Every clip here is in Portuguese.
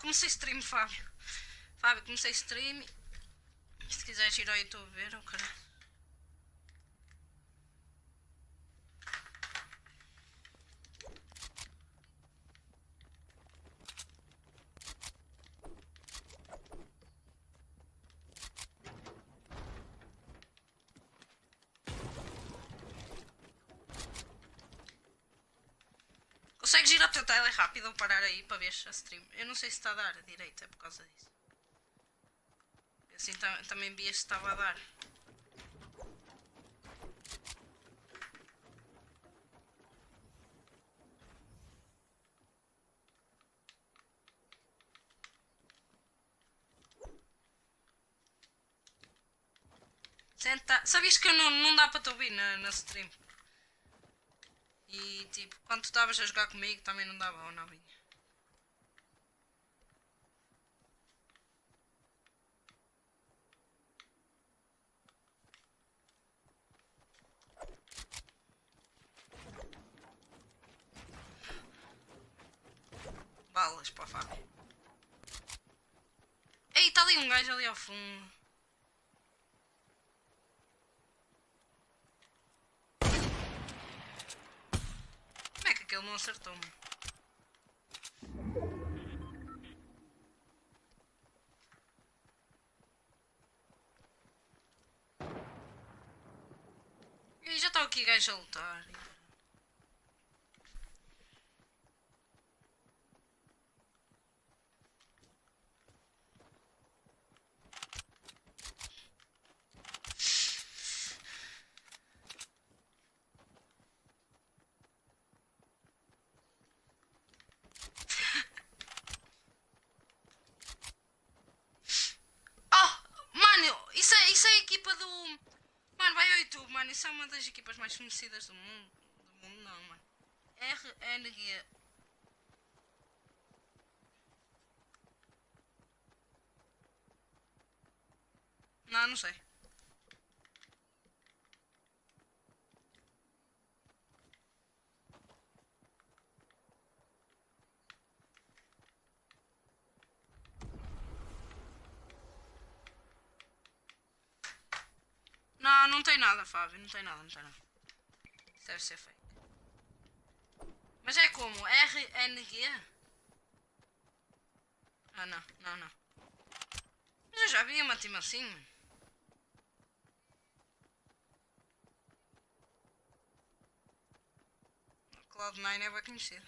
comecei stream, Fábio. Fábio, comecei stream. Se quiseres ir ao YouTube ver, o cara. Rápido ou parar aí para ver a stream? Eu não sei se está a dar direito, é por causa disso. Assim tam também vias se estava a dar. Senta. Sabias que não, não dá para te ouvir na, na stream? E tipo, quando tu estavas a jogar comigo também não dava ou não vinha. Balas para a Fábio. Ei, está ali um gajo ali ao fundo. Como é que aquele não acertou-me? E já está aqui gajo a lutar. Oh, mano, isso é, isso é a equipa do. Mano, vai ao YouTube, mano. Isso é uma das equipas mais conhecidas do mundo. Do mundo, não, mano. RNG. Não, não sei. Não, não tem nada, Fábio. Não tem nada, não tem nada. Deve ser fake. Mas é como? RNG? Ah, não, não, não. Mas eu já vi uma time assim. mano. O Cloud9 é bem conhecido.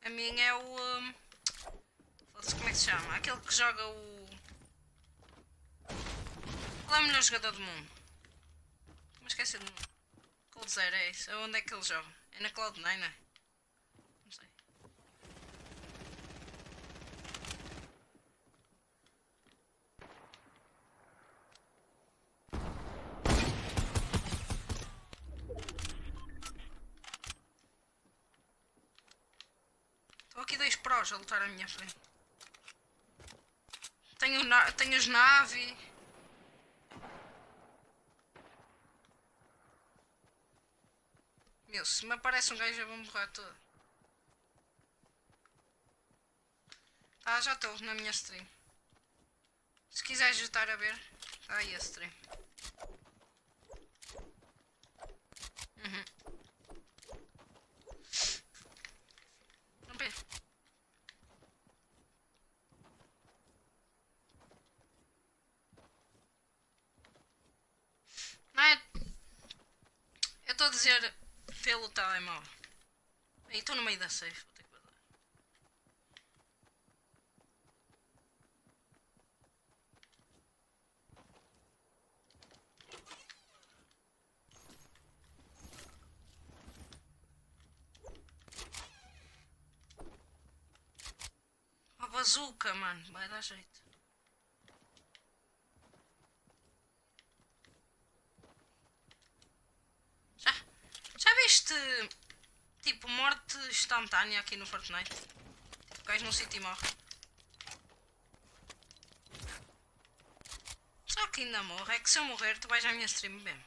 A minha é o. Foda-se, como é que se chama? Aquele que joga o. Qual é o melhor jogador do mundo? Mas esqueci do nome. Cold Zero, é isso. Onde é que ele joga? É na Cloud9, não é? Não sei. Estão aqui dois prós a lutar à minha frente. Tenho, na tenho as naves. Se me aparece um gajo eu vou morrer todo. Ah, já estou na minha stream. Se quiseres estar a ver, está aí a stream. Uhum. Ver. Não é? Eu estou a dizer pelo telemóvel. Aí estou no meio da safe, vou ter que guardar. A bazuca, mano, vai dar jeito. existe tipo morte instantânea aqui no Fortnite. Tipo, cais num sítio e morre. Só que ainda morre, é que se eu morrer tu vais à minha stream mesmo.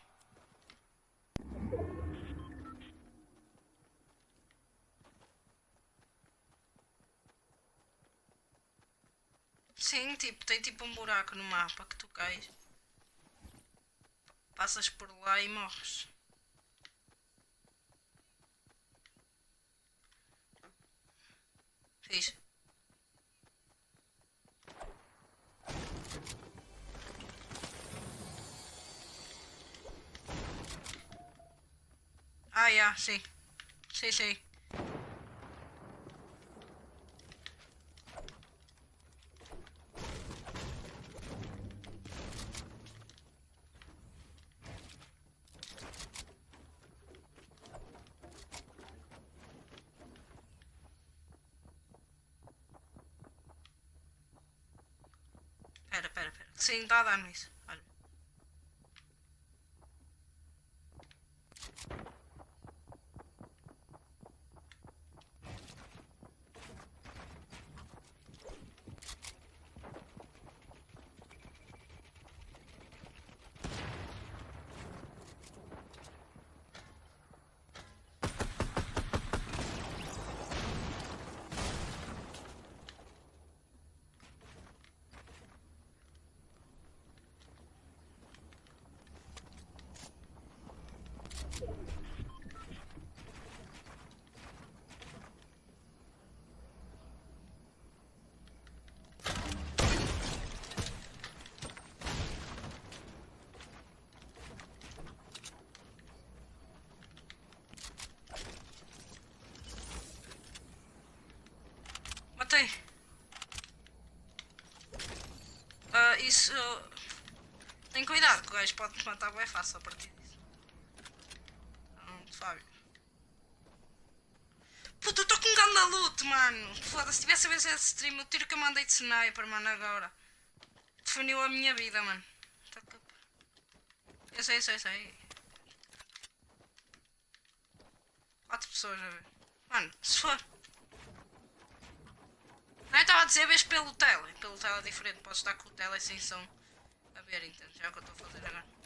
Sim, tipo, tem tipo um buraco no mapa que tu cais. Passas por lá e morres. Fiz. Ah, yeah, sim. Sim, sim. sentada, Luis. Ah, isso. Tem cuidado, que o gajo pode te matar bem fácil a partir disso. Pronto, Fábio. Puta, eu estou com um ganda loot, mano. Foda-se, se tivesse a ver esse stream, o tiro que eu mandei de sniper, mano, agora. Definiu a minha vida, mano. Tá Eu sei, eu sei, eu sei. Quatro pessoas a ver. Mano, se for. Não, eu estava a dizer, vês pelo tele. Pelo tele é diferente. Podes estar com o tele sem som a ver, entende? Já é o que eu estou a fazer agora.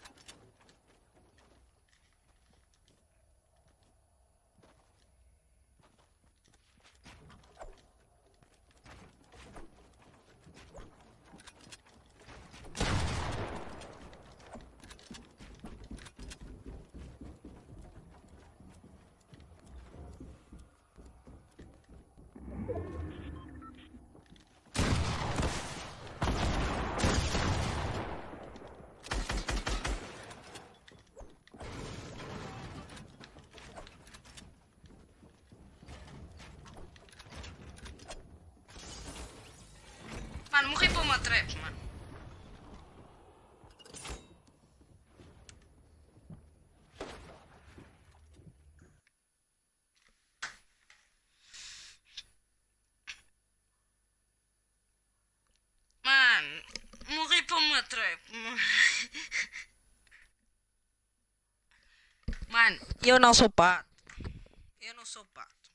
Mano, morri para uma trap, mano. Mano, morri para uma trap. mano. Mano, eu não sou pato. Eu não sou pato.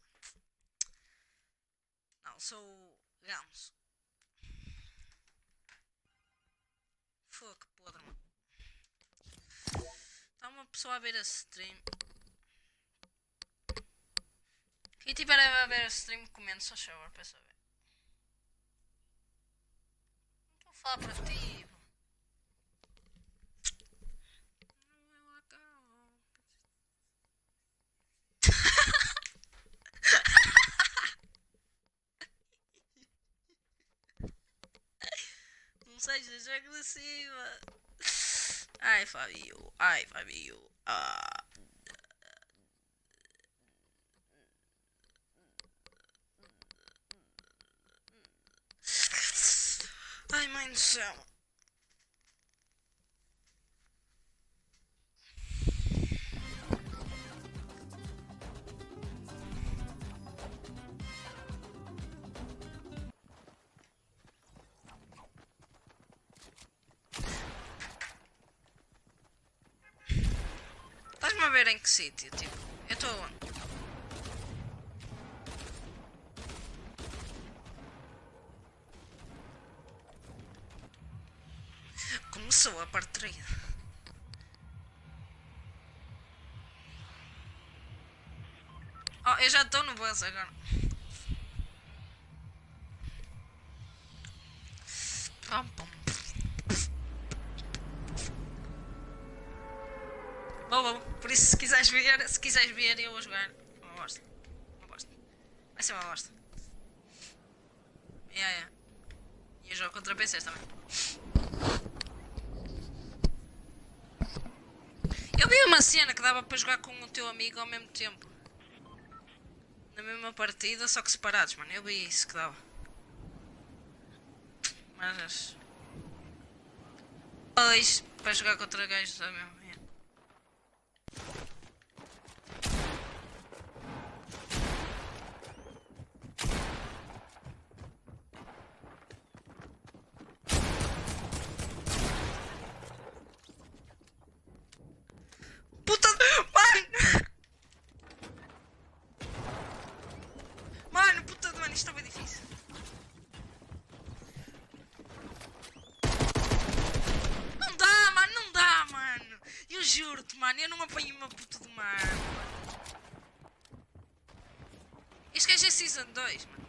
Não, sou ganso. Fogo, que podre, mano. Está uma pessoa a ver a stream. Quem tiver a ver a stream, comente só shower para saber. Não estou a falar para ti. Não sejas agressiva. Ai, Fabio. Ai, Fabio. Ah. Céu. Estás-me a ver em que sítio? Tipo, eu estou onde? A partida. Oh, eu já estou no bus agora. Pam, pam. Bom, bom, por isso se quiseres ver, se quiseres ver eu vou jogar. Uma bosta. Uma bosta. Vai ser uma bosta. Yeah, yeah. E eu jogo contra PCs também. Eu vi uma cena que dava para jogar com o teu amigo ao mesmo tempo. Na mesma partida, só que separados, mano. Eu vi isso que dava. Mas. Dois para jogar contra gajos, é mesmo. yeah. Puta. Mano! Mano, puta de mano, isto é bem difícil. Não dá, mano, não dá, mano. Eu juro-te, mano, eu não apanhei uma puta de mano. Este gajo é Season 2, mano.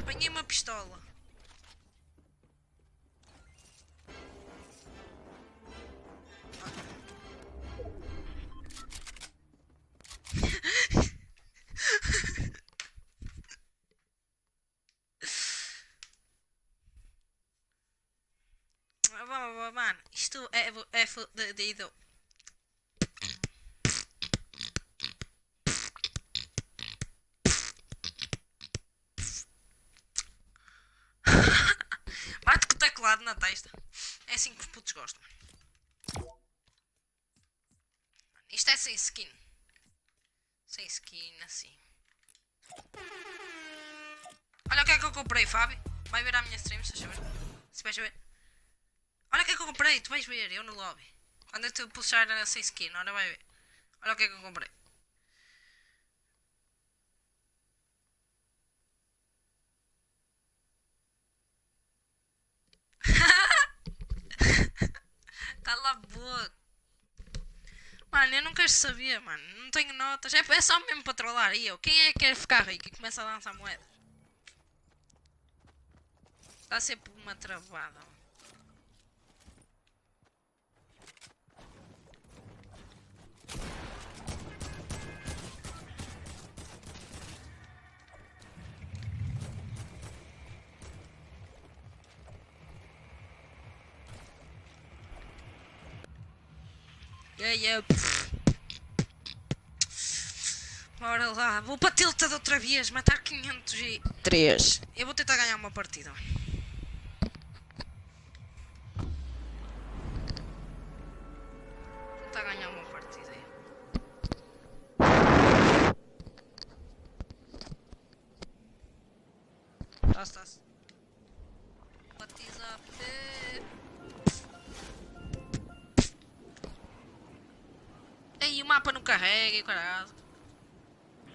Apanhei uma pistola. Isto é, é fodido. Bate com o teclado na testa. É assim que os putos gostam. Isto é sem skin. Sem skin, assim. Olha o que é que eu comprei, Fábio. Vai ver a minha stream, se vais ver. Se vais ver. Olha o que é que eu comprei, tu vais ver, eu no lobby. Quando eu te puxar a sem skin, olha vai ver. Olha o que é que eu comprei. Cala a boca. Mano, eu não quero saber, mano. Não tenho notas. É, é só mesmo para trollar. E eu? Quem é que quer ficar rico e começa a lançar moedas? Dá sempre uma travada. mano. Yeah, yeah. Bora lá, vou para tilted outra vez, matar 503. Eu vou tentar ganhar uma partida. Caralho.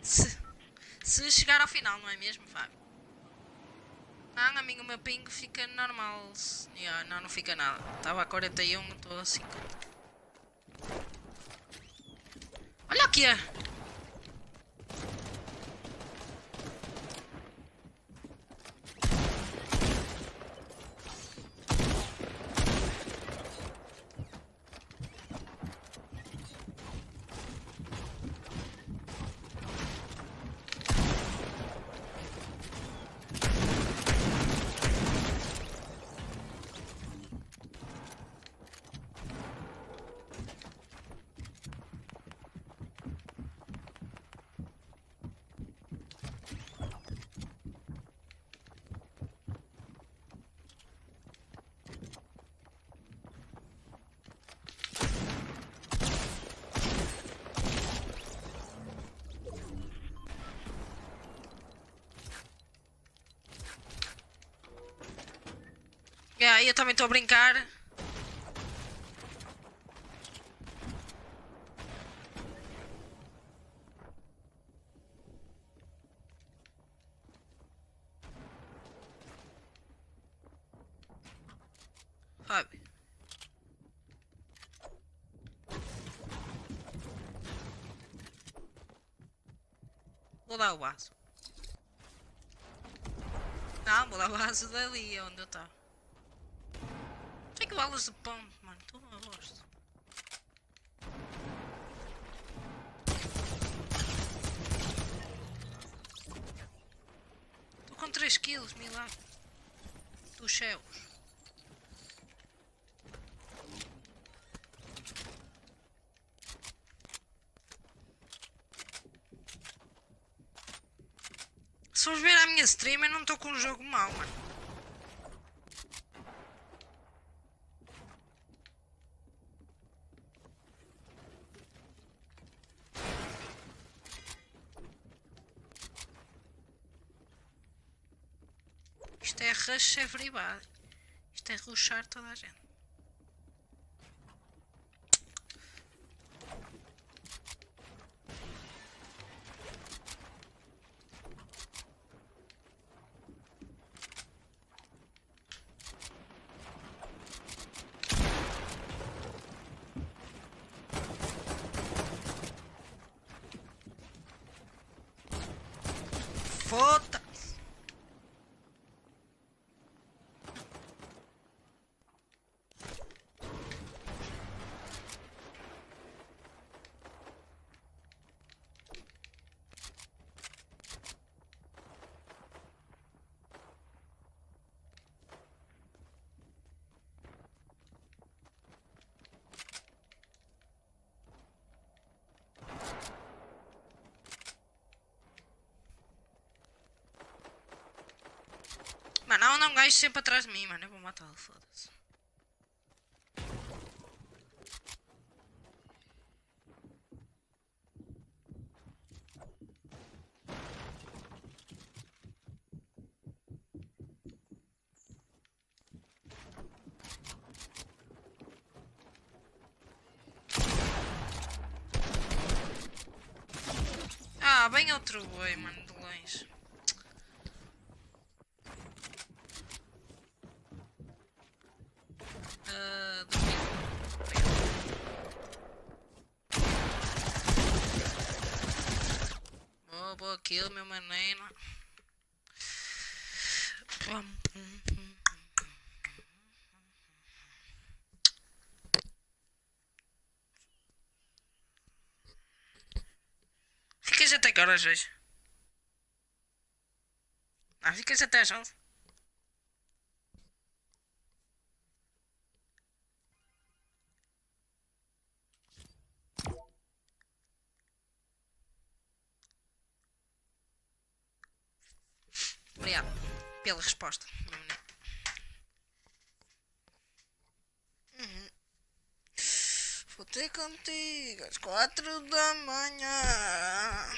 Se, se chegar ao final, não é mesmo, Fábio? Não, amigo, o meu ping fica normal. Yeah, não, não fica nada. Estava a 41, estou a 50. Olha aqui! é. Yeah, eu também estou a brincar. Vou dar o vaso. Não, vou lá a base dali, onde eu estava. Que balas de pão, mano, tu não gosto. Estou com 3 quilos, milagre. Dos céus. Se fores ver a minha stream, eu não estou com um jogo mau, mano. Isto é rush everybody. Isto é rushar toda a gente. Foda! Mano, gajo sempre atrás de mim, mano. Eu vou matá-lo, foda-se. Ah, bem outro boi, mano, de longe. Ah, dormi. Boa, boa kill, meu menino. Ficas até que horas hoje? Ah, ficas até às 11. Resposta. Uhum. Vou ter contigo às quatro da manhã.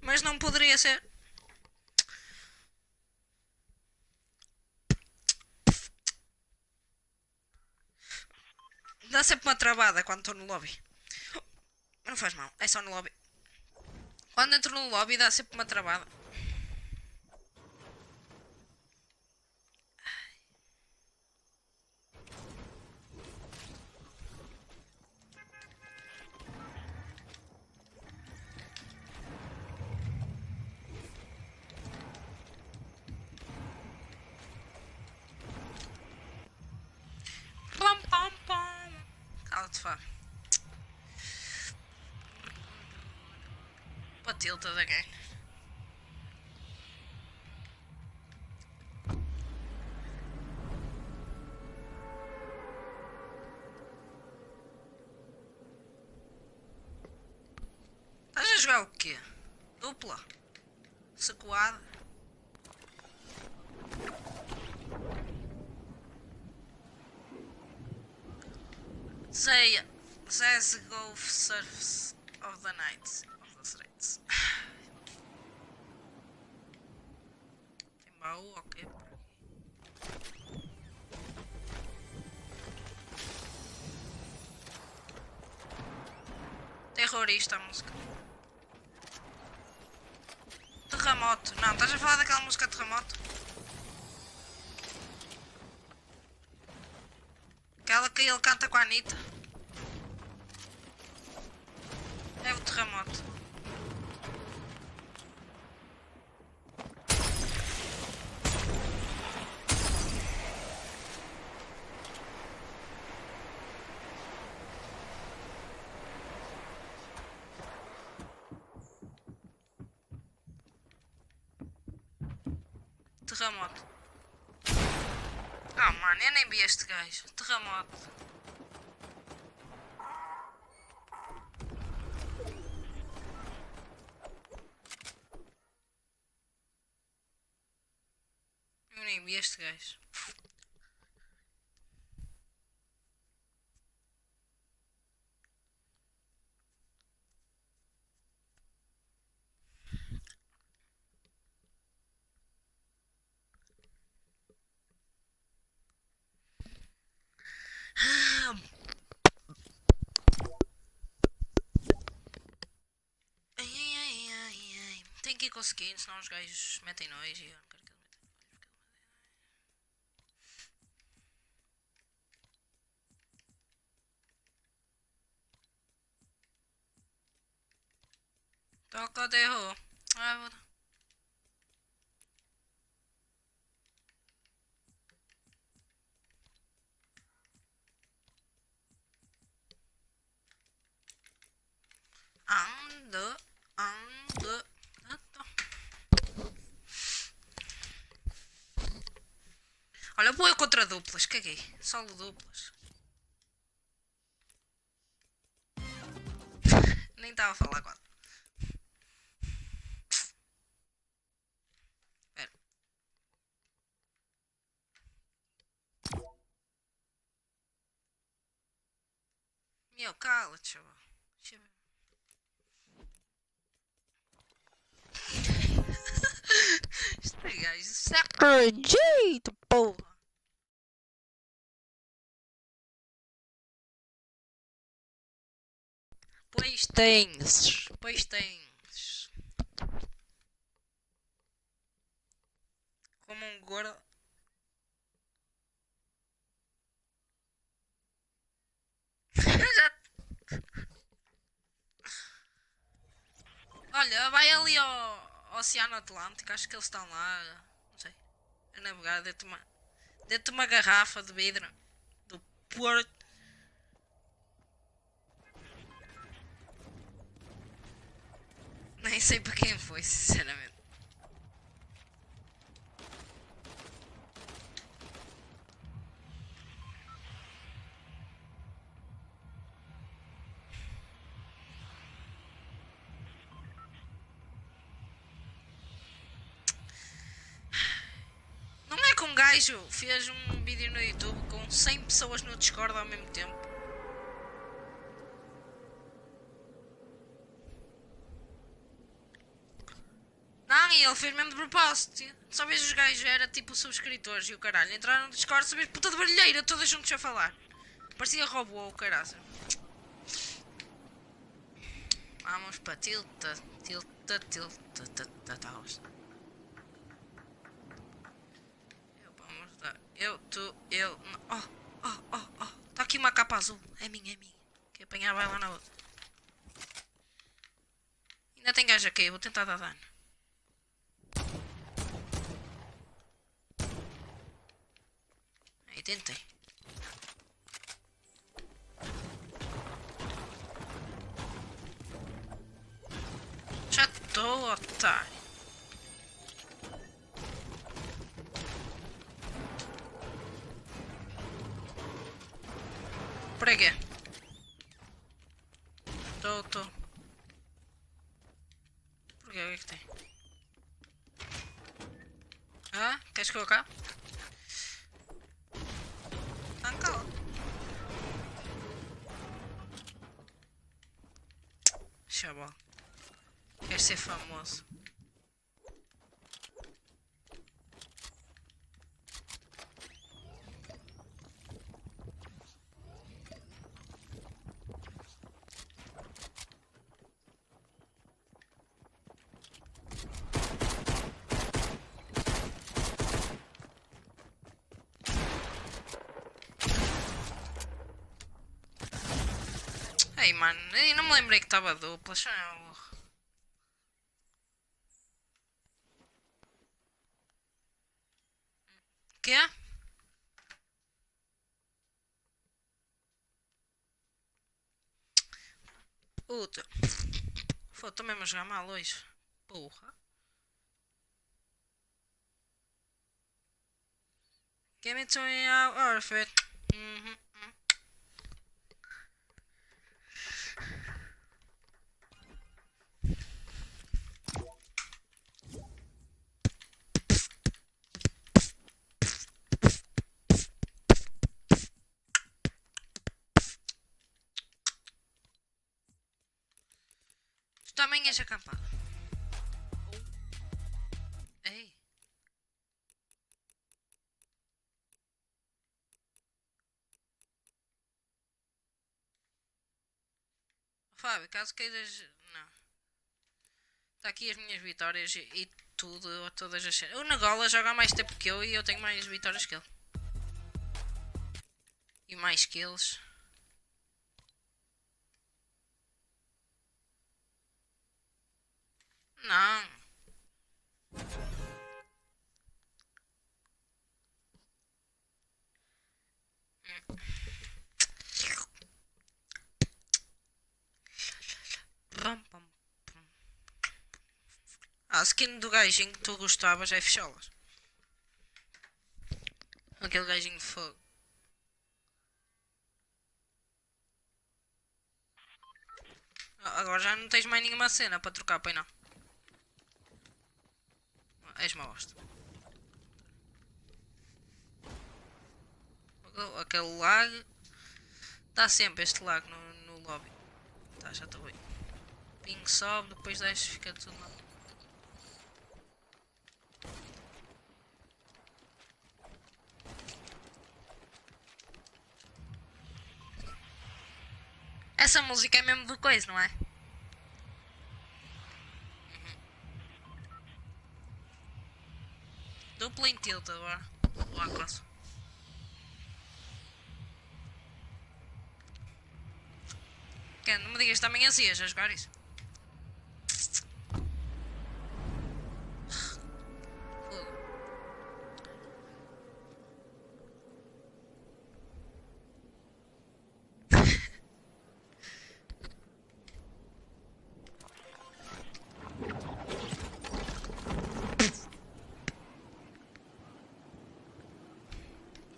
Mas não poderia ser. Dá sempre uma travada quando estou no lobby. Não faz mal, é só no lobby. Quando entro no lobby dá sempre uma travada. Gang. Estás a jogar o quê? Dupla? Secoada? Say CSGO Surface of the Night Threats. Tem baú? Ok. Terrorista a música. Terremoto. Não, estás a falar daquela música Terremoto? Aquela que ele canta com a Anitta. É o terremoto. Terremoto. Ah, mano, eu nem gajo. Terremoto. Eu nem vi este gajo. Ai, ai, ai, ai, ai. Tem que ir conseguindo, senão os gajos metem nós e eu não quero que eles metam nós. Toca o terror. Ah, vou... Ando, ando. ando. Olha, vou eu contra duplas, caguei. Solo duplas. Nem estava a falar. Espera. Meu, cala-te. Deixa eu ver. Este gajo, isso é porra. Pois tens, pois tens. Como um gordo. Olha, vai ali ao Oceano Atlântico, acho que eles estão lá. Não sei. A navegar, dentro de uma, de uma garrafa de vidro do Porto. Nem sei para quem foi, sinceramente. Não é que um gajo fez um vídeo no YouTube com 100 pessoas no Discord ao mesmo tempo. Não, e ele fez mesmo de propósito. Só vês os gajos, era tipo subscritores e o caralho. Entraram no Discord, só vês puta de barulheira, todas juntos a falar. Parecia robô o caralho. Vamos para tilta, tilta, tilta, tilta, tilta. Eu, vamos dar. Eu, tu, eu. Oh, oh, oh, oh. Está aqui uma capa azul. É minha, é minha. Que apanhar vai lá na outra. Ainda tem gajo aqui, vou tentar dar dano. Aí tentei. Já estou, otário. Quê? Estou, estou. Por quê? O que é que tem? Ah, queres colocar? Não, cala. Chaval. Quer ser famoso. Ei, mano, eu não me lembrei que estava dupla. É. Quê? Puta. Pô, estou mesmo a jogar mal hoje. Porra. Give me to your outfit. Mhm. Também és acampado. Ei. Fábio, caso queiras. Não. Está aqui as minhas vitórias e, e tudo, todas as cenas. O Nagola joga mais tempo que eu e eu tenho mais vitórias que ele. E mais que eles. Não. Pam. Ah, a skin do gajinho que tu gostavas é fecholas. Aquele gajinho de fogo. Ah, Agora já não tens mais nenhuma cena para trocar, pois não? És uma bosta. Aquele lag. Dá sempre este lag no, no lobby. Tá, já estou bem. Ping sobe, depois desce, fica tudo mal. Essa música é mesmo do coisa, não é? Duplo em tilt agora. O Aquas. Que não me digas também assim a jogar isso. Fogo.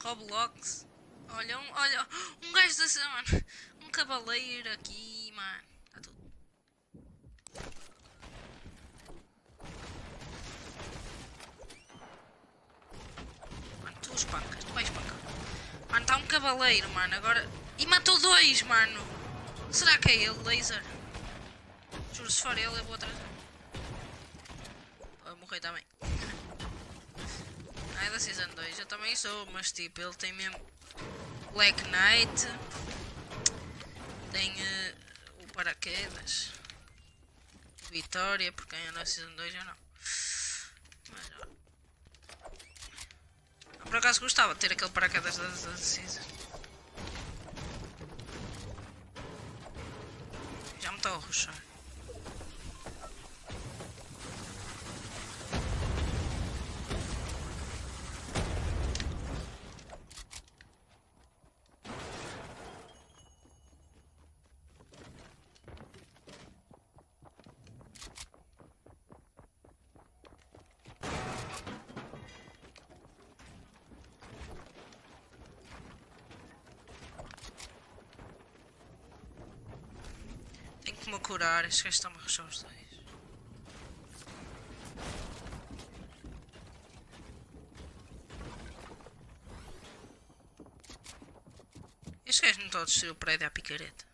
Roblox. Olha, um, olha, um gajo desse, mano. Um cavaleiro aqui, mano. Tá tudo. Mano, tu espancas, tu vais espancar. Mano, tá um cavaleiro, mano. Agora. E mano. Será que é ele, laser? Juro, se for ele, eu vou atrás. Morrer também. Ah, é da Season 2, eu também sou, mas tipo, ele tem mesmo Black Knight, tem eh, o paraquedas, Vitória, porque quem é da Season 2 eu não. Mas, ó. Por acaso gostava de ter aquele paraquedas da, da Season. Já curar, estes gajos estão-me a ruxar os dois. Estes gajos não estão a destruir o prédio à picareta.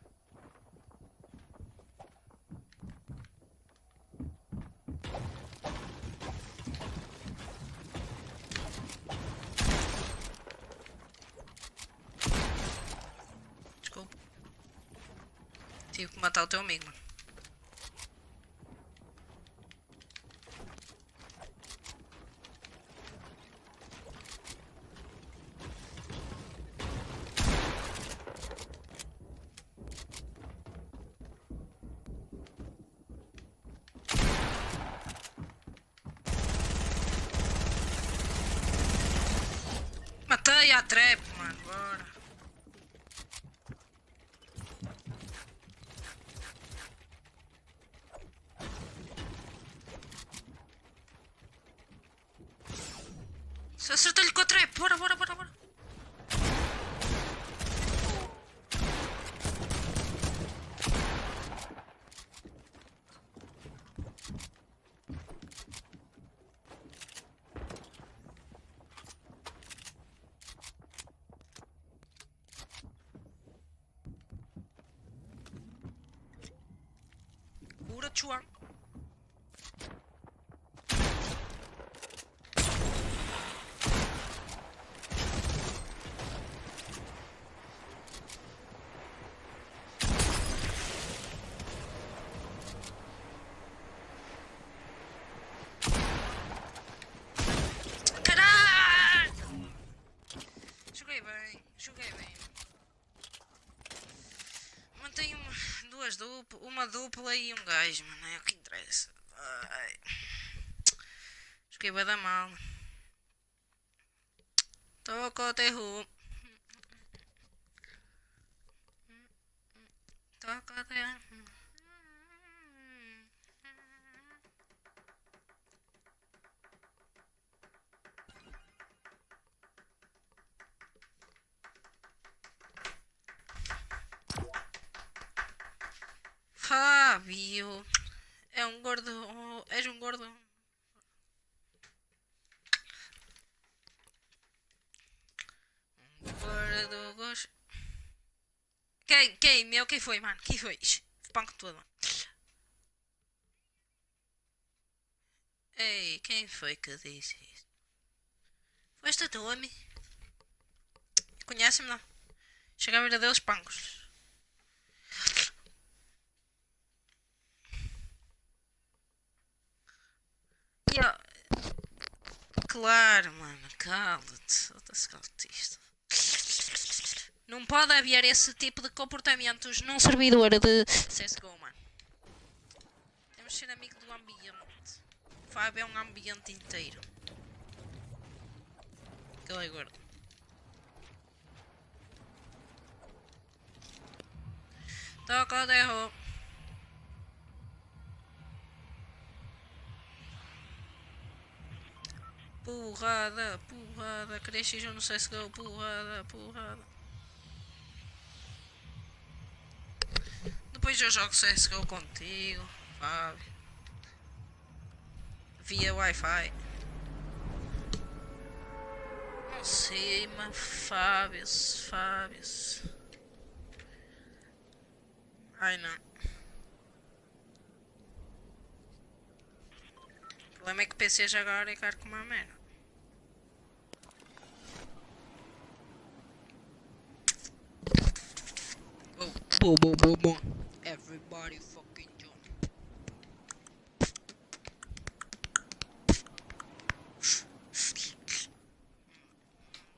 Desculpa. Tive que matar o teu amigo, mano. A trap, mano. Bora. Acertei-lhe com a trap. Bora, bora, bora, bora. Cura, Chuan. Caralho! Joguei bem, joguei bem. Mantenho uma- duas duplas, uma dupla e um gajo, mano. É o que interessa. Ai. Bem da mal. Toco terror. Toco o terror. Fábio. É um gordo. És um gordo. Um gordo gosto. Quem? Quem foi, mano? Quem foi? Ixi, Panco todo, mano. Ei, quem foi que disse isso? Foi este teu homem? Conhece-me, não? Chega a ver a deles pancos. Claro, mano, cala-te. Outra-se cala-te Não pode haver esse tipo de comportamentos num servidor de CSGO, mano. Temos de ser amigo do ambiente. Fábio é um ambiente inteiro. Aquele é gordo. Toca o derro. Porrada, porrada, cresci no CSGO, porrada, porrada. Depois eu jogo CSGO contigo, Fábio. Via Wi-Fi. Não sei, mas Fábio, Fábio. Ai não. O problema é que PC já agora é caro como uma merda. Oh, boom, boom, boom, Everybody fucking jump.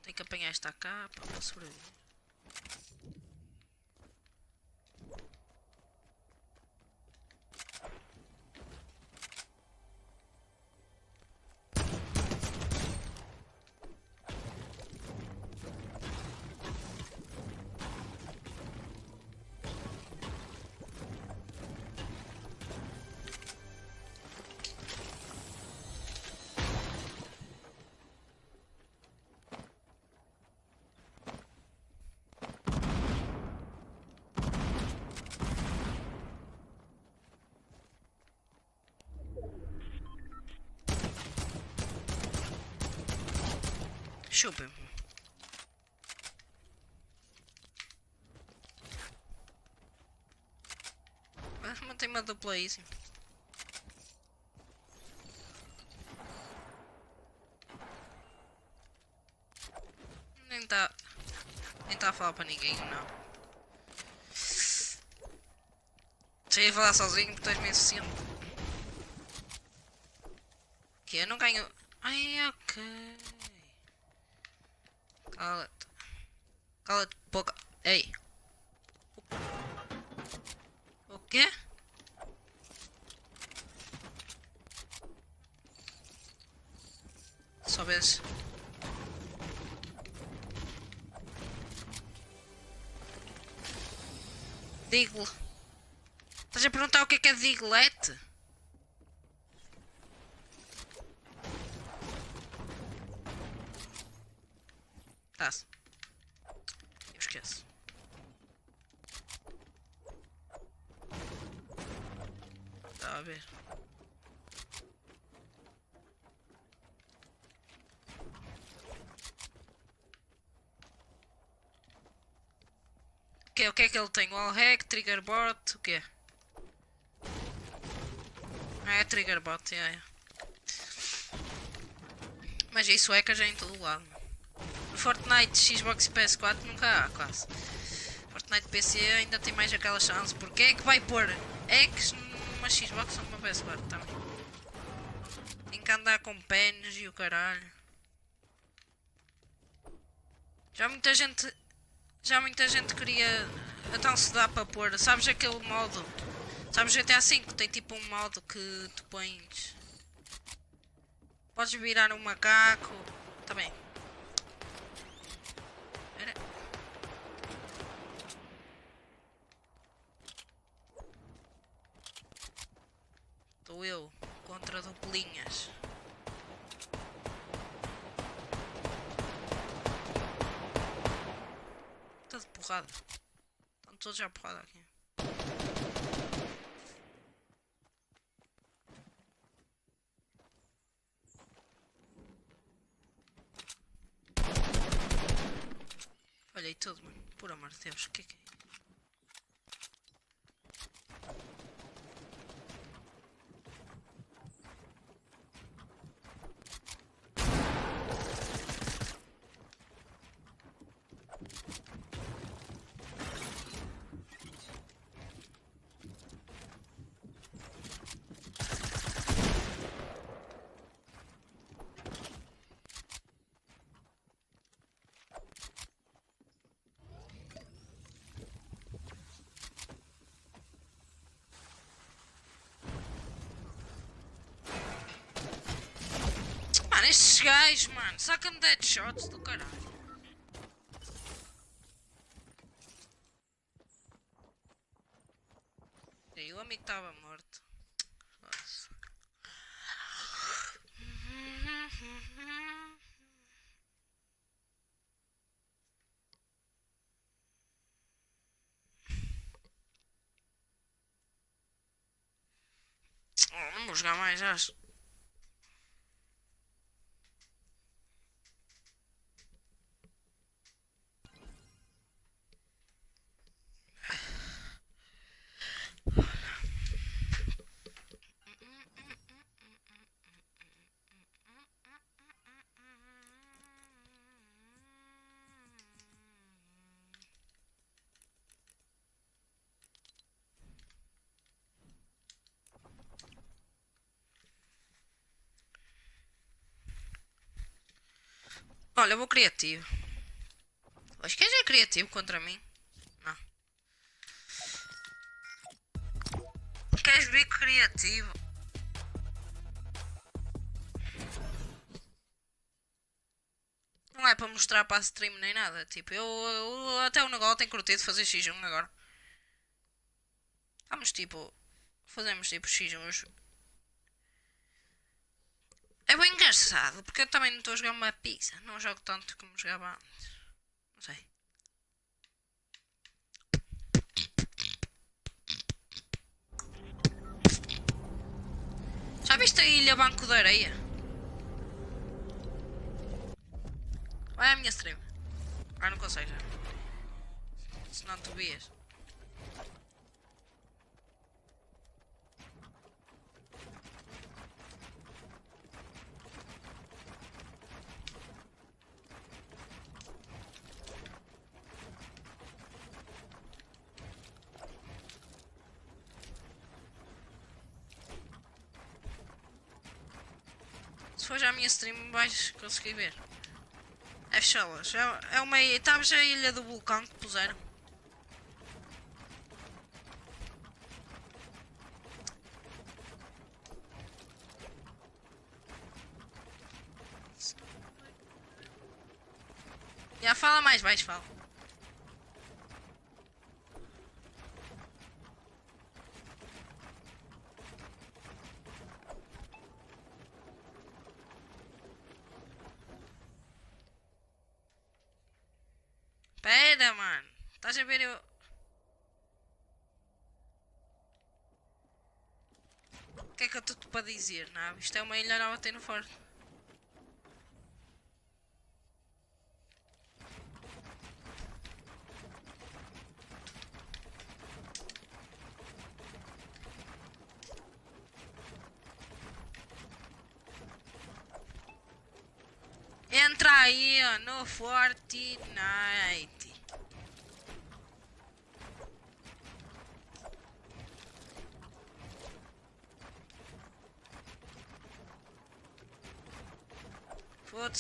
Tem que apanhar esta capa para sobreviver. Chupa. Mas mantém uma dupla aí, sim. Nem tá. Nem tá a falar para ninguém, não. Se eu ia falar sozinho, porque és meio ciente. Que eu não ganho. Ai, ok. Cala-te. Cala-te, boca. Ei. O quê? Vez. Digle. Estás a perguntar o que é que é Diglete? Tá-se. Eu esqueço. Está a ver. O que, é que ele tem? Wall hack, trigger bot, o quê? Ah, é trigger bot, é. é. Mas isso é que já em todo lado. No Fortnite, Xbox e PS4 nunca há, quase. Fortnite PC ainda tem mais aquela chance. Porque é que vai pôr X numa Xbox ou numa PS4 também? Tem que andar com pens e o caralho. Já muita gente. Já muita gente queria. Então se dá para pôr. Sabes aquele modo? Sabes GTA V tem tipo um modo que tu pões. Podes virar um macaco. Tá bem. Era... Estou eu contra duplinhas. Está de porrada. Estão todos já porrada aqui. Olhei tudo, mano. Por amor de Deus, o que é que é? Estes gajos, mano, saca-me deadshots do caralho. E o amigo estava morto. Foda-se. Oh, não vou jogar mais, acho. Olha, eu vou criativo. Acho que é criativo contra mim. Não. Queres ver criativo? Não é para mostrar para a stream nem nada. Tipo, eu, eu até o negócio tenho curtido fazer X1 agora. Vamos tipo. Fazemos tipo X1. É bem engraçado, porque eu também não estou a jogar uma pizza. Não jogo tanto como jogava antes. Não sei. Já viste a ilha Banco de Areia? Vai à minha stream. Ah, não consegue. Senão tu vias. Se for já a minha stream vais conseguir ver. É Chelas. É, é uma. Estavas a ilha do vulcão que puseram. Já fala mais baixo, fala. Pera, mano. Estás a ver eu. O que é que eu estou para dizer? Não, isto é uma ilha nova tem no forte. Entra aí ó, no Fortnite.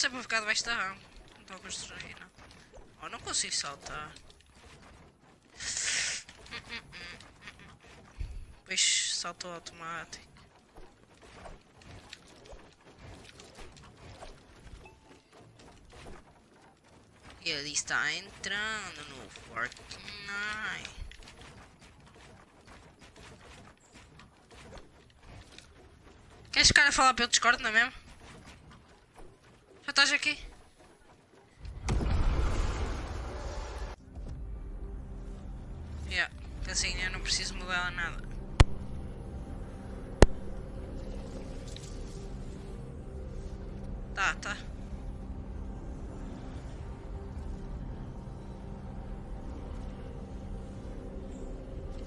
É para ficar debaixo da rampa. Não estou a construir, não. Oh, não consigo saltar. Pois saltou automático. E ele está entrando no Fortnite. Queres ficar a falar pelo Discord, não é mesmo? Estás aqui? Yeah, assim eu não preciso mudar nada. Tá, tá.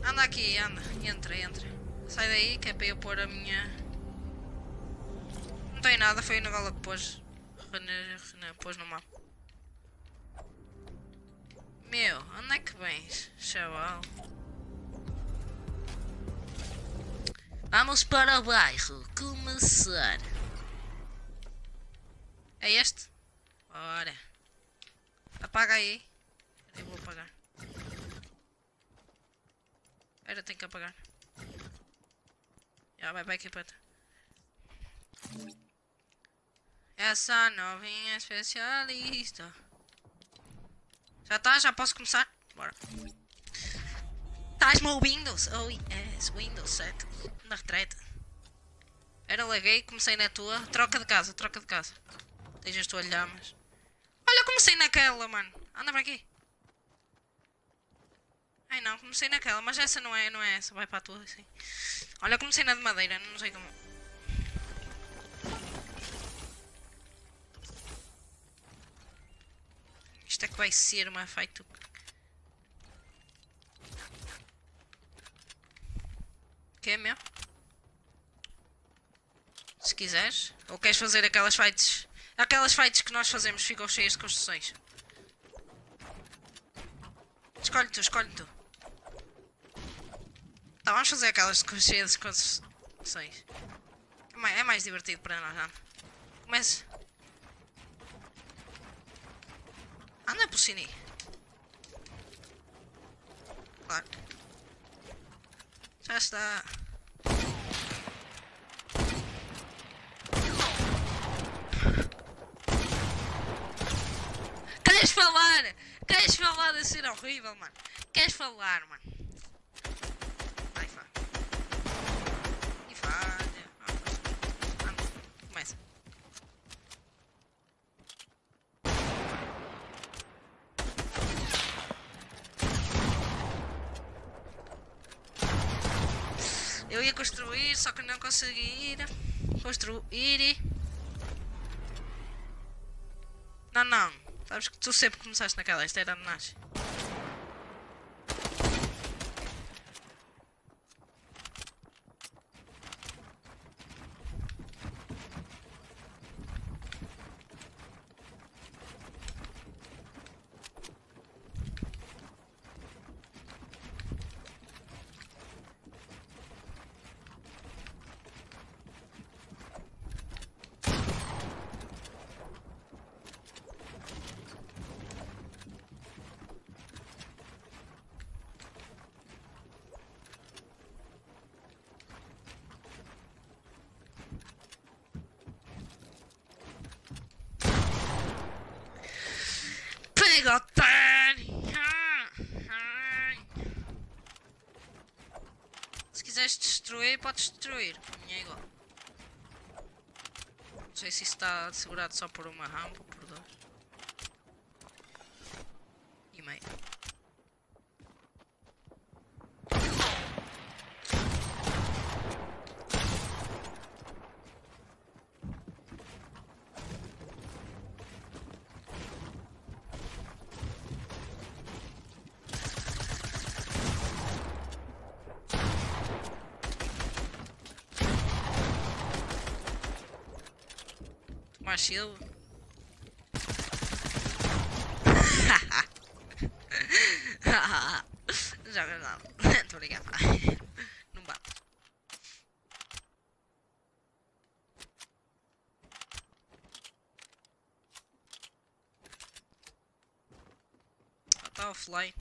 Anda aqui, anda. Entra, entra. Sai daí que é para eu pôr a minha... Não tem nada, foi na gola que pôs. René pôs no mapa. Meu, onde é que vens, chaval? Vamos para o bairro começar. É este? Ora. Apaga aí. Eu vou apagar. Era, tem que apagar. Já vai para aqui para Essa novinha especialista. Já tá? Já posso começar? Bora. Estás-me Windows? Oh, yes, Windows 7. Na retreta. Era, laguei, comecei na tua. Troca de casa, troca de casa. Deixas tu olhar, mas... Olha, comecei naquela, mano. Anda para aqui. Ai não, comecei naquela, mas essa não é, não é essa, vai para a tua, assim. Olha, comecei na de madeira, não sei como. Isto é que vai ser uma fight. Que é meu? Se quiseres. Ou queres fazer aquelas fights. Aquelas fights que nós fazemos ficam cheias de construções. Escolhe tu, escolhe tu. Tá, vamos fazer aquelas cheias de construções. É é mais divertido para nós, não? Começa. Anda pro cine. Claro. Já está. Queres falar? Queres falar de ser horrível, mano? Queres falar, mano? Vai, vá. E falha. Anda. Começa. Eu ia construir, só que não consegui construir. Não, não. Sabes que tu sempre começaste naquela, esta era de nasce. Pega otário! Se quiseres destruir, podes destruir. Para mim é igual. Não sei se isso está segurado só por uma rampa ou por dois. E cedo. Joga não. Estou ligado. Não bate. Está offline.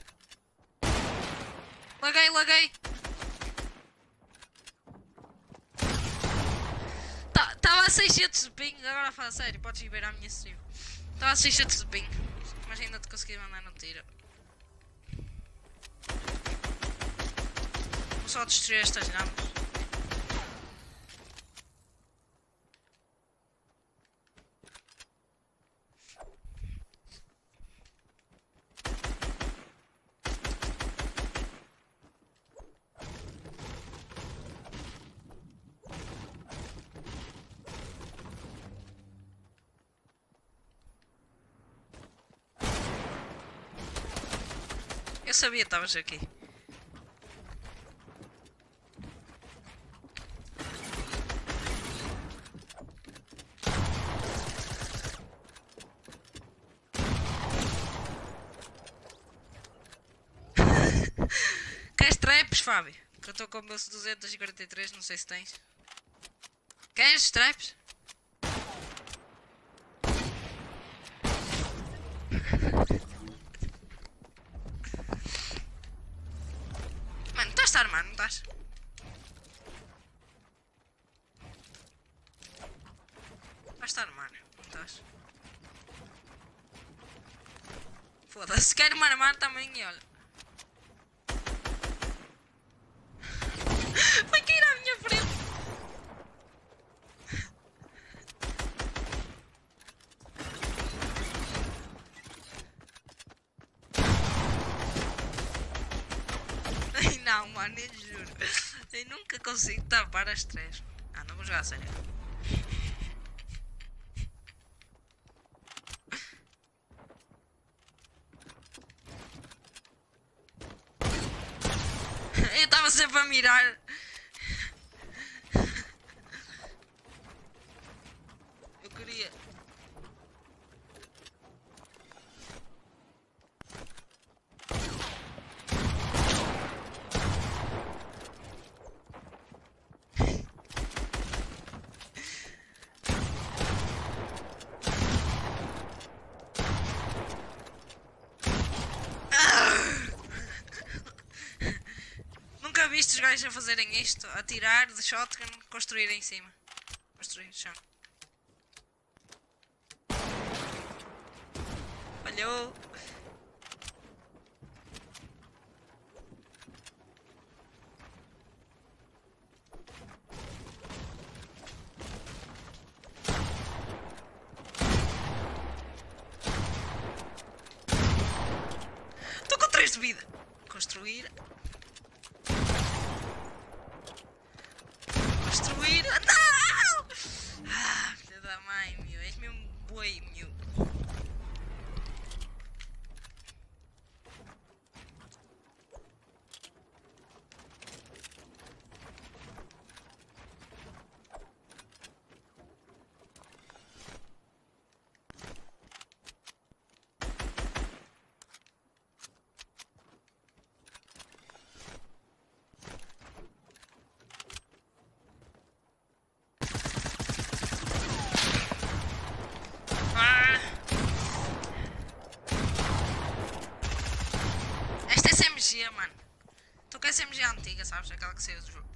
600 de ping, agora fala sério, podes ir ver a minha stream. Estava a 600 de ping, mas ainda te consegui mandar um tiro. Vou só destruir estas lhamas. Sabia que estavas aqui. Queres traps, Fábio? Que eu estou com o meu 243, não sei se tens. Queres traps? Mano, a armar, não estás? Foda-se, quero me armar também olha. Foi cair à minha frente. Ai não, mano, eu juro. Eu nunca consigo tapar as três. Ah, não vou jogar a sério. Eu estava sempre a mirar. Eu queria. Nunca viste os gajos a fazerem isto? A tirar de shotgun, construir em cima. Construir chão. Falhou. Estou com 3 de vida. Construir. Construir. Não! Ah, filha da mãe, meu. És mesmo boi, meu. Ah! Esta é SMG, mano. Estou com a SMG antiga, sabes? Aquela que saiu do jogo.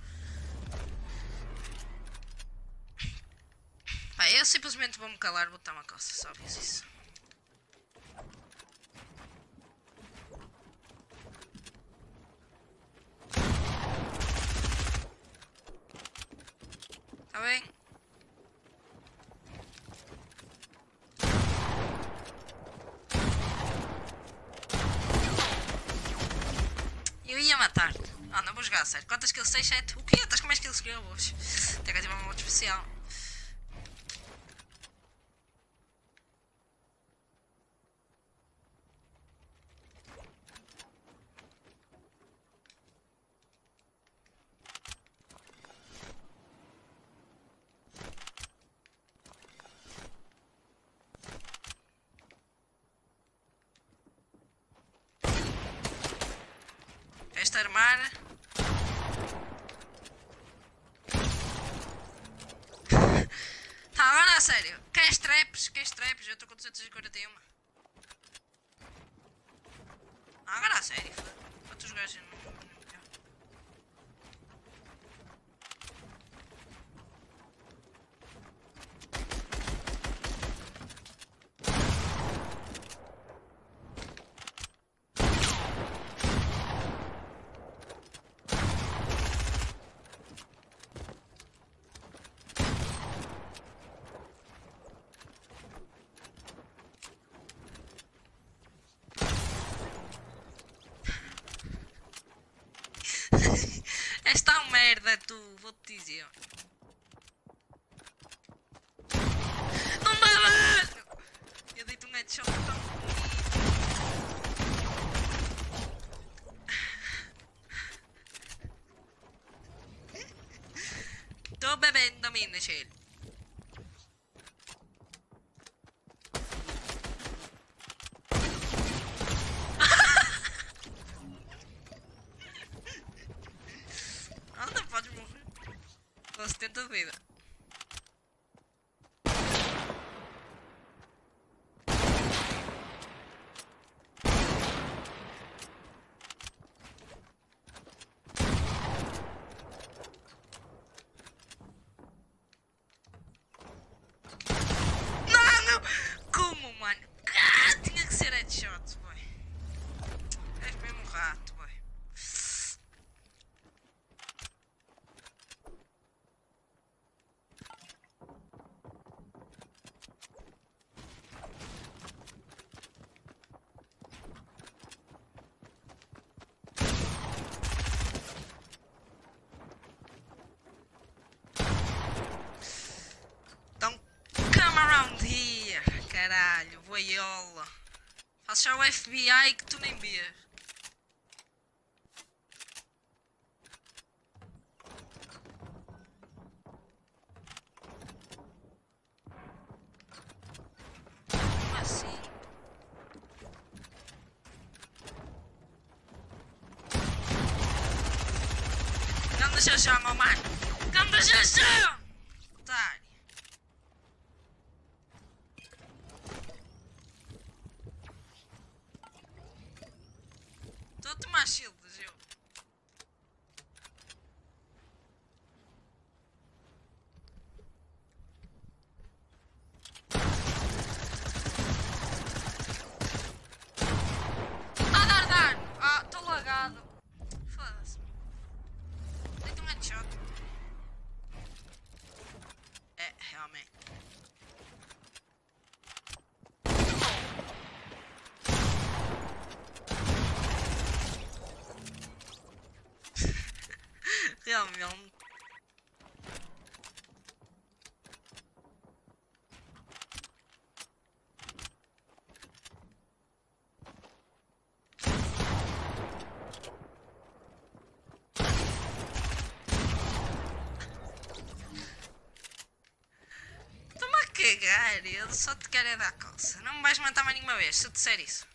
Pá, eu simplesmente vou me calar, vou botar uma coça, só fiz isso. 6, 7. O que? Estás com mais kills que eu hoje? Até que ativar uma modo especial. decisione. Non me Mi ha detto un headshot. Eh? Sto bevendo me ne cielo. caralho, boiola. Faço já o FBI que tu nem vês. chegar, eu só te quero é dar calça. Não me vais matar mais nenhuma vez, se eu te disser isso.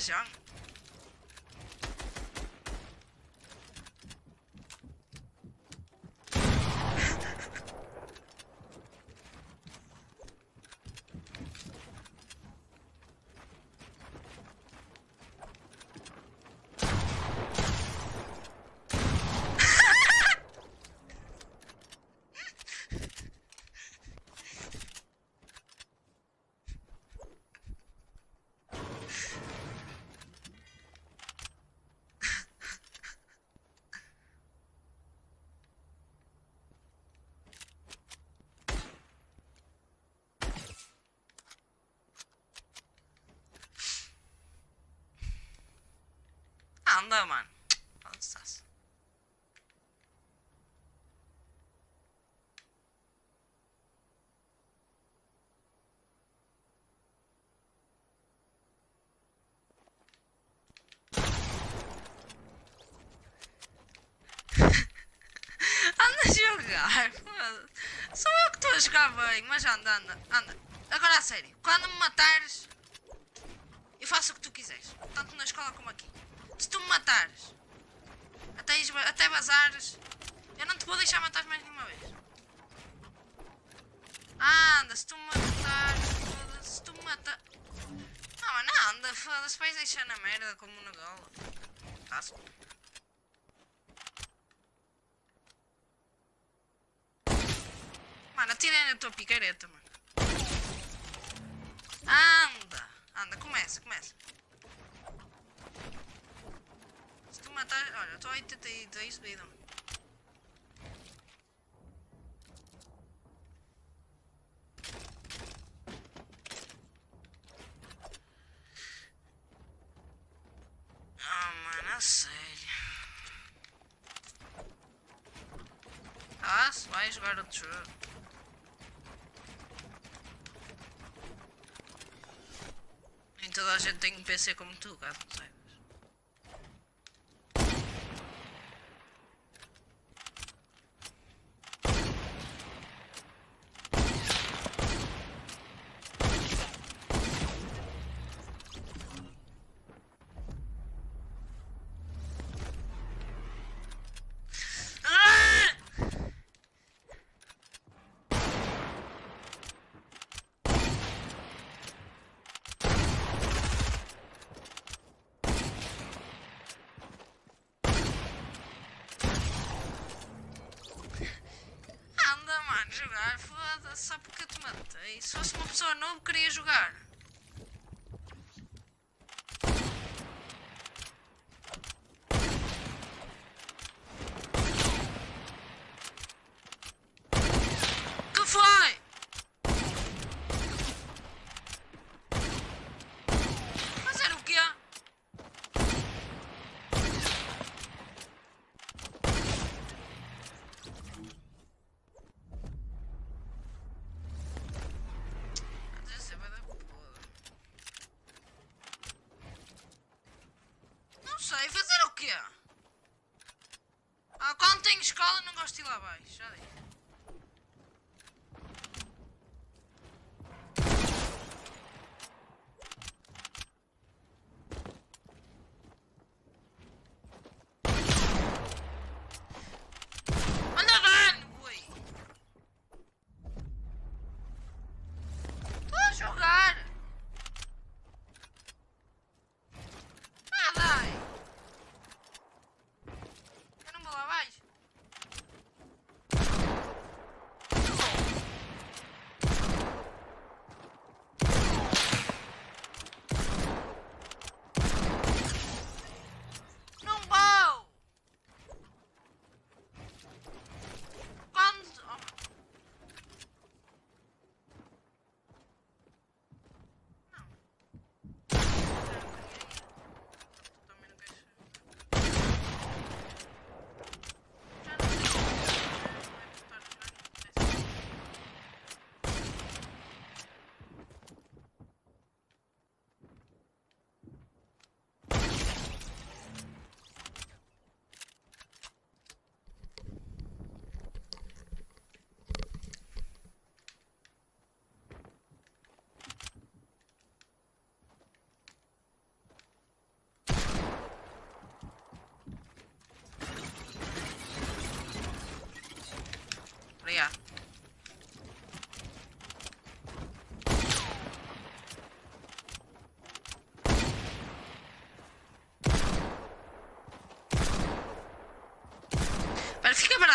想 Anda, mano. Estás? anda a jogar. Sou eu que estou a jogar bem, mas anda, anda, anda. Agora a sério, quando me matares, eu faço o que tu quiseres. Tanto na escola como aqui. Se tu me matares, até, is- até vazares, eu não te vou deixar matar mais nenhuma vez. Anda, se tu me foda-se, se tu me matares. Mas não, anda, foda-se, vais deixar na merda como na gola. Faço. Mano, atirei na tua picareta, mano. Anda! Anda, começa, começa. Se tu matar. Olha, eu estou a 82 de vida. mano. Ah, mano, a sério. Ah, se jogo. Nem toda a gente tem um PC como tu, caso não saibas.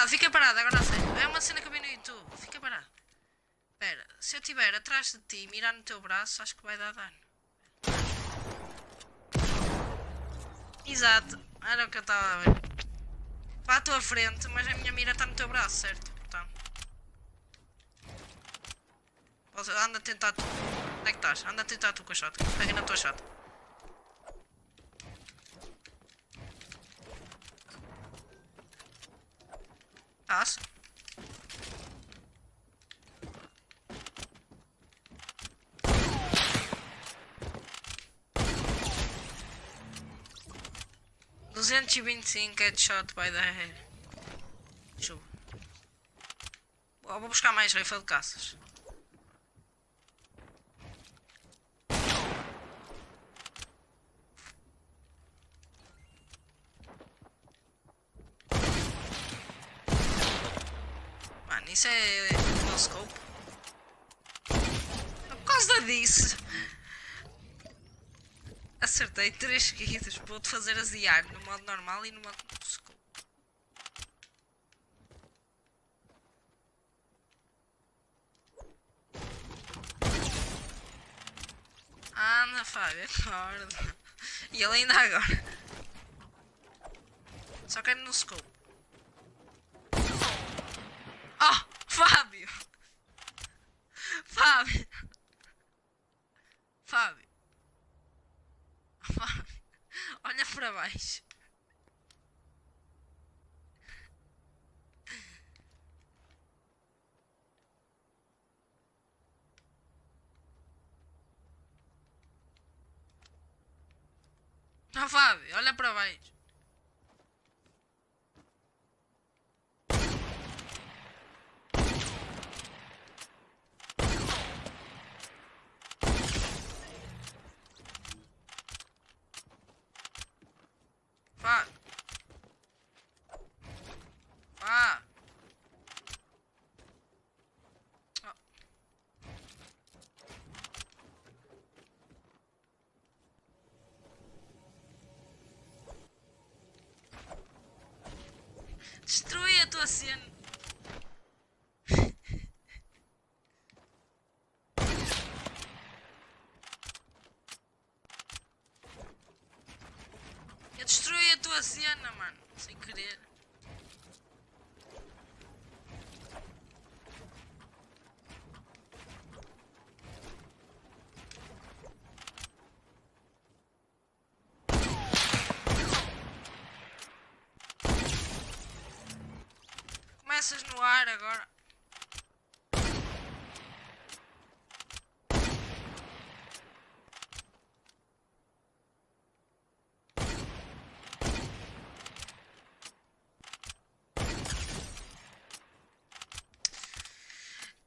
Fica parado, agora sério. É uma cena que eu vi no YouTube. Fica parado. Espera, se eu estiver atrás de ti e mirar no teu braço, acho que vai dar dano. Exato, era o que eu estava a ver. Vá à tua frente, mas a minha mira está no teu braço, certo? Portanto. Anda a tentar tu. Onde é que estás? Anda a tentar tu com a shot. Pega na tua shot. Faço. Duzentos e vinte e cinco headshot by the hair. Chuva. Vou buscar mais rifle de caças. Isso é no scope. Por causa disso. Acertei 3 seguidos. Vou-te fazer aziar no modo normal e no modo scope. Anda, Fábio, acorda. E ele ainda agora. Só quero no scope. Oh! Fábio! Fábio! Fábio! Olha para baixo. Não, Fábio, olha para baixo. Fábio. Fábio. Oh. Destrui a tua cena. Eu destruí a cena, mano. Sem querer. Começas no ar agora.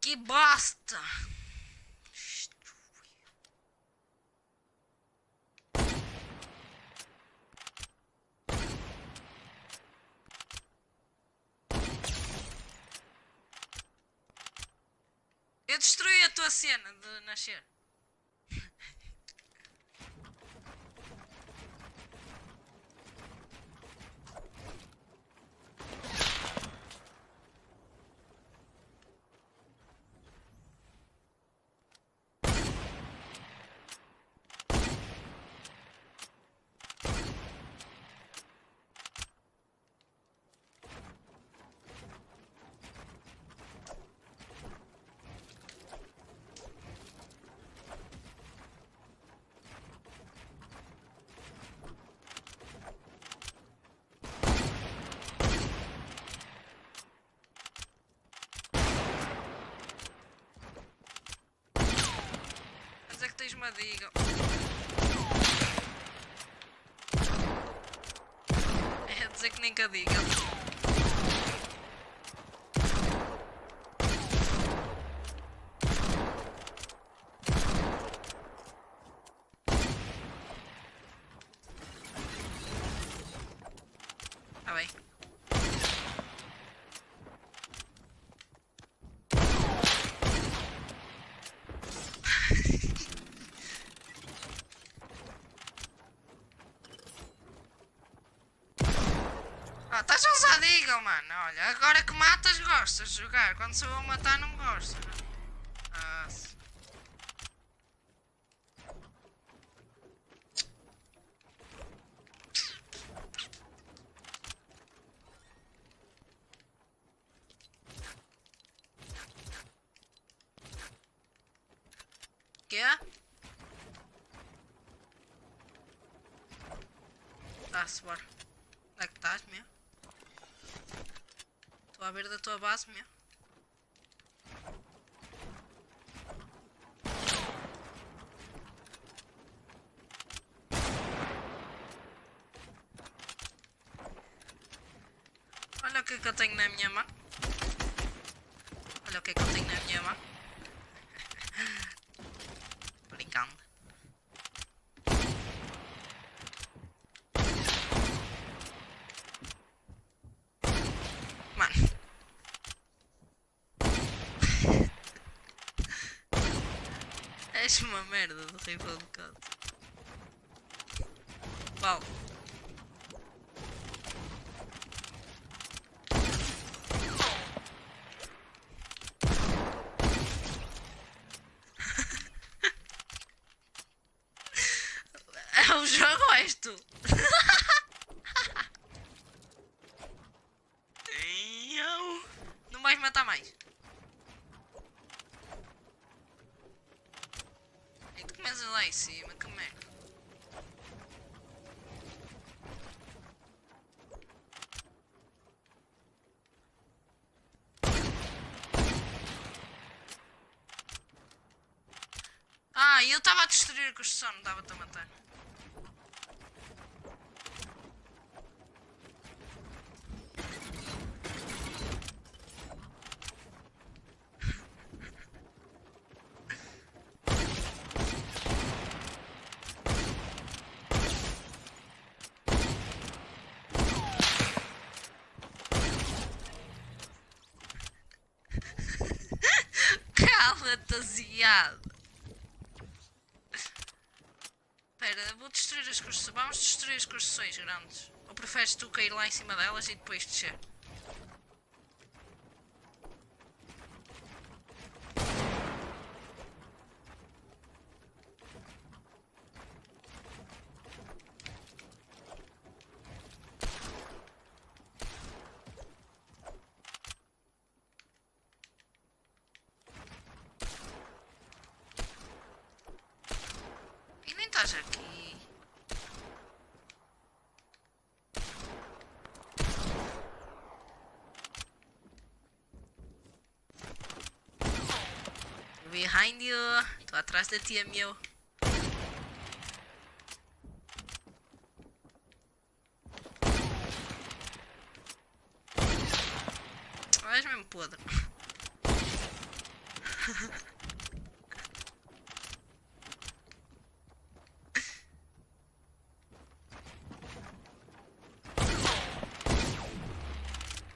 Que bosta! Eu destruí a tua cena de nascer. Mas é que tens uma diga. É a dizer que nem que a diga. Tá bem. Ah, estás Deagle, mano. Olha, agora que matas, gostas de jogar. Quando sou eu a matar, não gosto se- Quê? Tá-se, bora. Onde é que estás mesmo? Estou a ver da tua base, meu. Olha o que é que eu tenho na minha mão. Olha o que é que eu tenho na minha mão. Brincando. Mano. És uma merda do rifle de canto. Qual? É um jogo ou és tu? Damn. Não vais matar mais. E tu começas lá em cima, que merda. Ah, e eu estava a destruir a construção, não dava-te a matar. Cala-te, aziado. Espera, vou destruir as construções. Vamos destruir as construções grandes. Ou preferes tu cair lá em cima delas e depois descer? E nem estás aqui. Behind you. Estou atrás de ti, meu. És mesmo podre.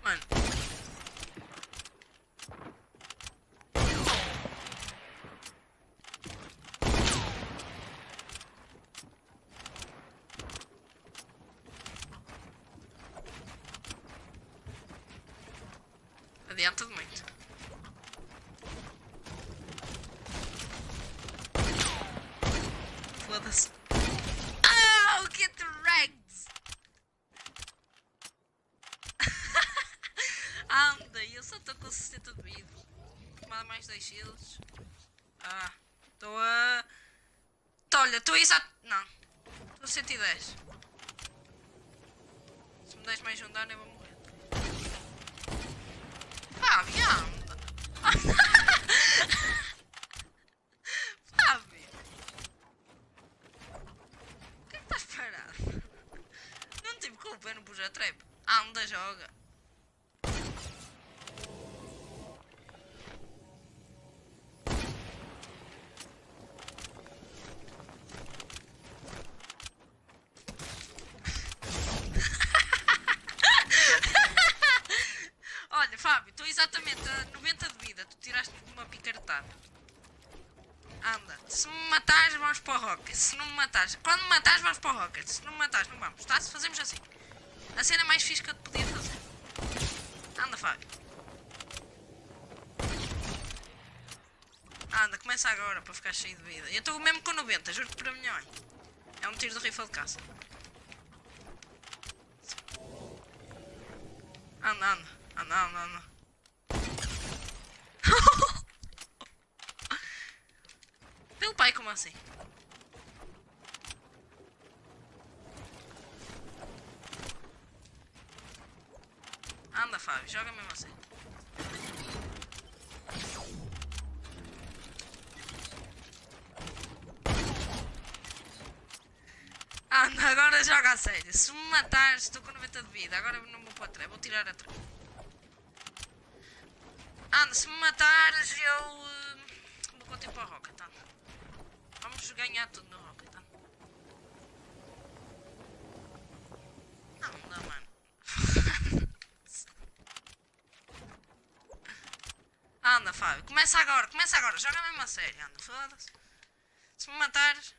Mano. Adianta de muito. Foda-se. Oh, get wrecked! Anda, eu só estou com 60 de vida. Tomar mais 2 shields. Ah, estou a. Tô, olha, estou exato. Não, estou a 110. Se me des mais um dano, eu vou morrer. Fábio, anda. Fábio. Por que é que estás parado? Não tive culpa, eu não pus a trap. Anda, joga. Olha, Fábio, estou exatamente a 90 de vida. Tu tiraste uma picartada. Anda. Se me matares, vamos para o Rocket. Se não me matares, quando me matares, vamos para o Rocket. Se não me matares, não vamos. Tá? Se fazemos assim. A cena mais fixe que eu te podia fazer. Anda, Fábio. Anda, começa agora para ficar cheio de vida. Eu estou mesmo com 90, juro-te para mim, olha. É um tiro de rifle de caça. Anda, anda. Anda, anda, anda. Pelo pai, como assim? Anda, Anda, Fábio, joga mesmo assim. Anda, agora joga a sério. Se me matares, estou com 90 de vida. Agora não vou para trás, vou tirar a trás. Anda, se me matares, eu uh, vou continuar para a Rocket. Anda. Vamos ganhar tudo no Rocket. Anda. Anda, mano. Anda, Fábio. Começa agora, começa agora. Joga mesmo a sério. Anda, foda-se. Se me matares.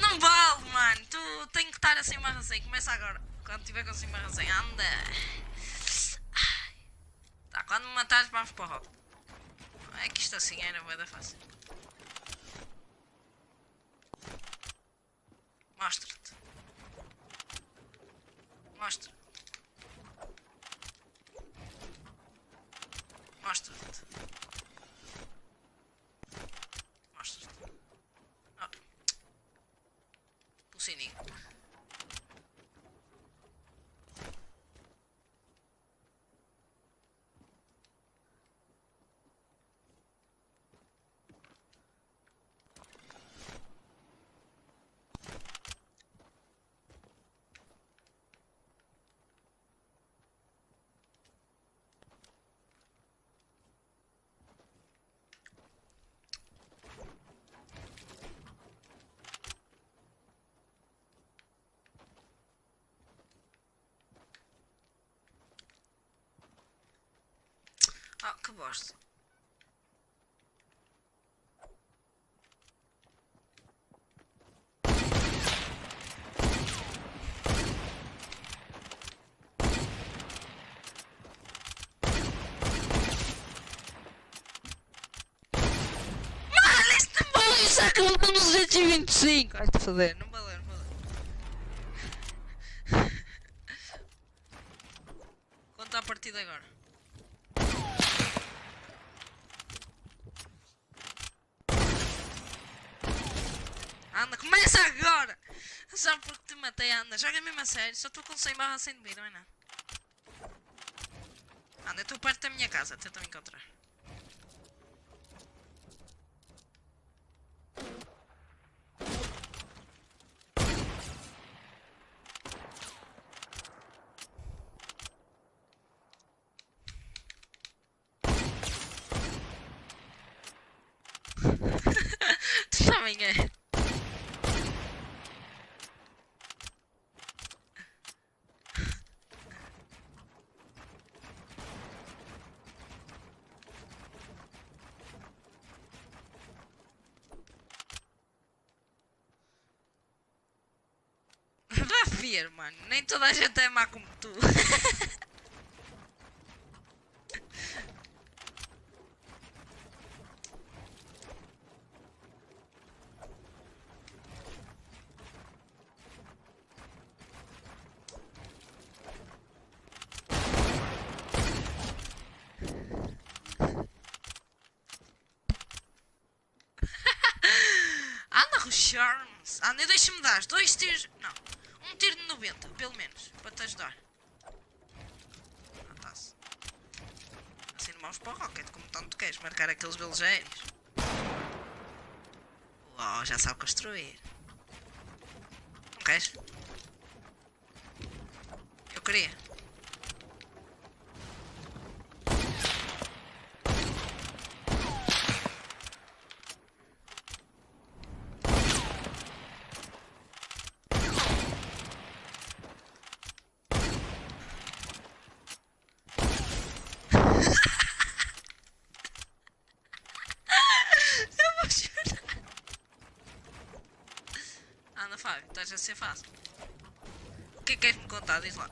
Não vale, mano. Tu tem que estar assim uma resenha. Começa agora. Quando tiver com assim uma resenha. Anda. Ai. Tá, quando me matares, vamos para o rock. É que isto assim era bué da fácil. Ah, que bosta. Mano, isso é aquilo com 225. Ai, te foder, não valeu, não valeu. Conta a partida agora. Anda, começa agora! Só porque te anda, joga mesmo a sério, só estou com 100 barras sem vida, não é nada. Anda, eu estou perto da minha casa, tenta me encontrar. tu também é. Vá ver, mano. Nem toda a gente é má como tu. Anda, ruxar-nos. Anda, deixa-me dar dois tiros. Não, um tiro de 90, pelo menos, para te ajudar. Ah, tá-se. Assim não vamos para o Rocket, como tanto queres marcar aqueles beligeiros. Uau, já sabe ser fácil. O que é queres é me contar? Diz lá.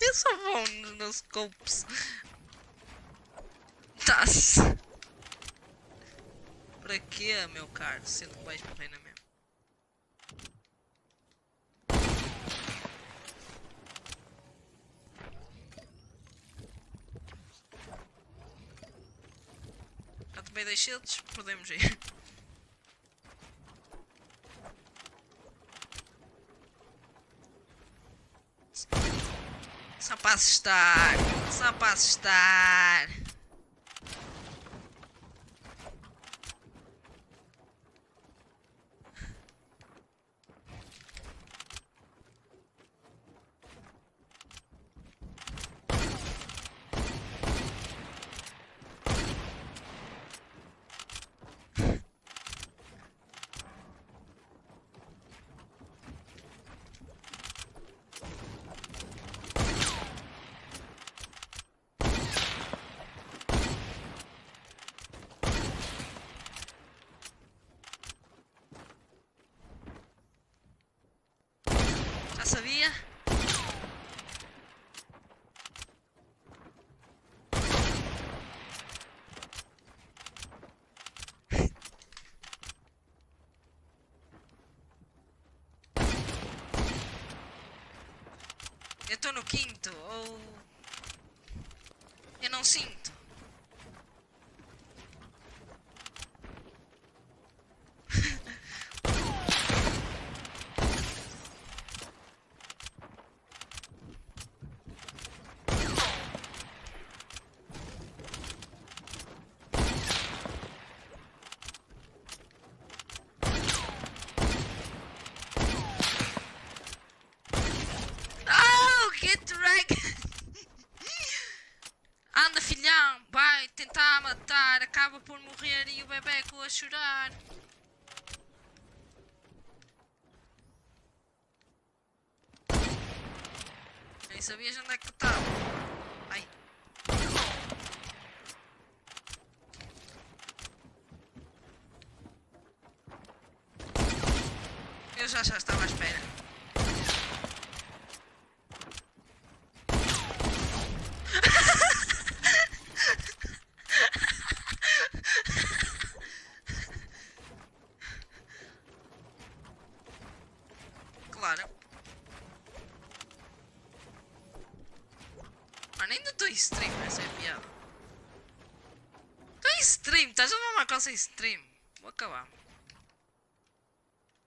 Eu sou bom nos golpes. Nossa. Tá. Pra que, meu caro? Você não vai morrer na minha 600, podemos ir. Só para assustar, só para assustar. Acaba por morrer e o bebeco a chorar. Nem sabias onde é que estava. Ai. Eu já já estava à espera. Claro. Mano, ainda estou em stream, essa é a piada. Estou em stream, estás a mamar com sem stream. Vou acabar.